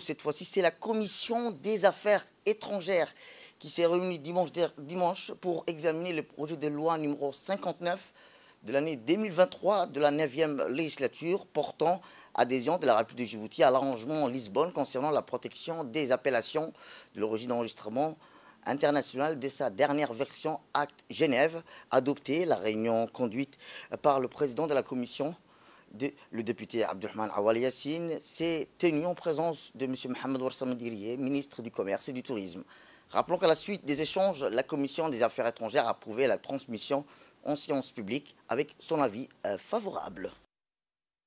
Cette fois-ci, c'est la commission des affaires étrangères qui s'est réunie dimanche, pour examiner le projet de loi numéro 59 de l'année 2023 de la 9e législature portant adhésion de la République de Djibouti à l'arrangement Lisbonne concernant la protection des appellations de l'origine d'enregistrement international de sa dernière version Acte Genève, adoptée, la réunion conduite par le président de la commission le député Abdulrahman Awal Yassine s'est tenu en présence de M. Mohamed Warsamediriye, ministre du Commerce et du Tourisme. Rappelons qu'à la suite des échanges, la Commission des affaires étrangères a approuvé la transmission en séance publique avec son avis euh, favorable.